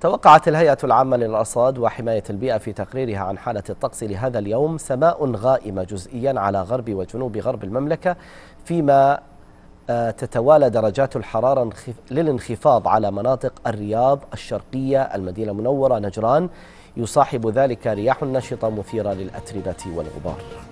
توقعت الهيئة العامة للأرصاد وحماية البيئة في تقريرها عن حالة الطقس لهذا اليوم سماء غائمة جزئيا على غرب وجنوب غرب المملكة فيما آه، تتوالى درجات الحرارة للانخفاض على مناطق الرياض الشرقية المدينة المنورة نجران. يصاحب ذلك رياح نشطة مثيرة للأتربة والغبار.